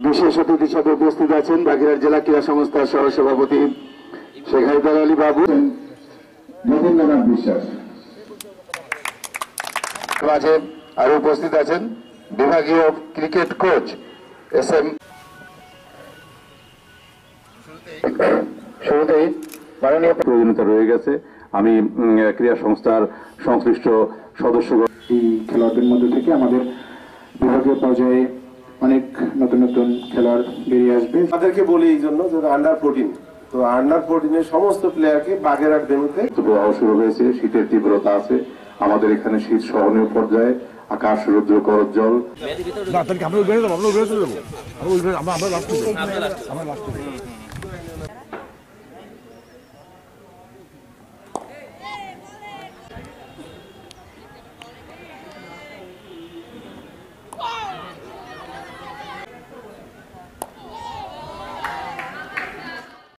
বিশেষ অতিথি হিসাবে উপস্থিত আছেন বাগেরহাট জেলা ক্রীড়া সংস্থার সহসভাপতি শেখ হায়দার আলী বাবু। যতীন্দ্রনাথ বিশ্বাস। মাঝে আরও উপস্থিত আছেন বিভাগীয় ক্রিকেট কোচ এস এম। শুরুতেই মাননীয় প্রয়োজনীয়তা রয়ে গেছে। আমি ক্রীড়া সংস্থার সংশ্লিষ্ট সদস্যগণ এই খেলোয়াড়দের মধ্যে থেকে আমাদের বিভাগীয় পর্যায়ে অনেক নতুন নতুন খেলোয়াড় বেরিয়ে আসবে। তাদেরকে বলি এই জন্য যে আন্ডার ফোরটিন তো আন্ডার ফোরটিনের সমস্ত প্লেয়ারকে বাগেরহাট ভেনুতে শুরু হয়েছে শীতের তীব্রতা আছে। আমাদের এখানে শীত সহনীয় পর্যায়ে আকাশ রুদ্র করজ্জল জল। তাহলে আমরা আমরা আমরা